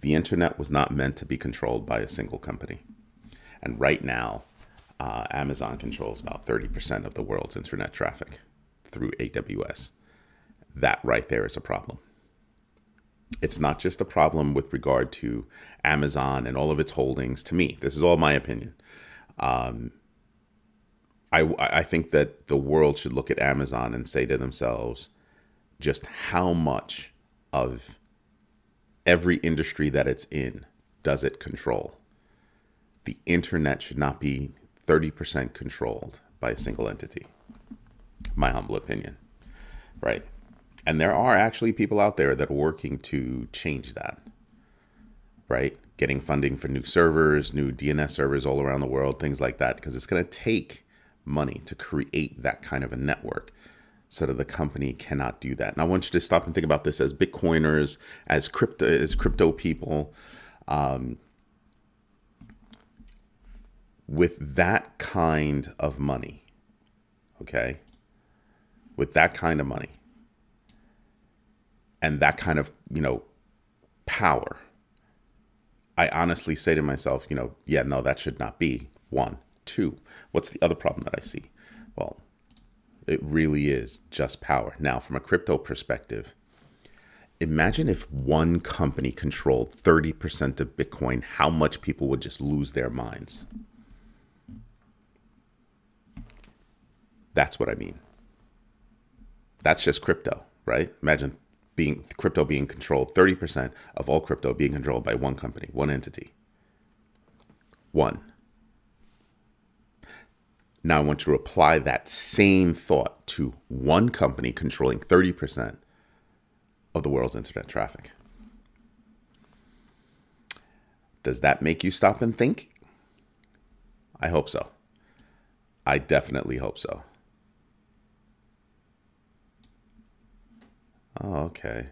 the internet was not meant to be controlled by a single company. And right now, uh, Amazon controls about 30% of the world's internet traffic through AWS. That right there is a problem. It's not just a problem with regard to Amazon and all of its holdings. To me, this is all my opinion. Um, I, I think that the world should look at Amazon and say to themselves just how much of every industry that it's in does it control. The internet should not be 30% controlled by a single entity. My humble opinion. Right. And there are actually people out there that are working to change that. Right. Getting funding for new servers, new DNS servers all around the world, things like that, because it's going to take money to create that kind of a network so that the company cannot do that. And I want you to stop and think about this as Bitcoiners, as crypto, as crypto people. Um, with that kind of money, okay, with that kind of money and that kind of, you know, power, I honestly say to myself, you know, yeah, no, that should not be one. Two, what's the other problem that I see? It really is just power. Now, from a crypto perspective, imagine if one company controlled 30% of Bitcoin, how much people would just lose their minds. That's what I mean. That's just crypto, right? Imagine being crypto being controlled 30% of all crypto being controlled by one company, one entity. One. Now I want to apply that same thought to one company controlling 30% of the world's internet traffic. Does that make you stop and think? I hope so. I definitely hope so. Oh, okay.